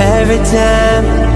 every time.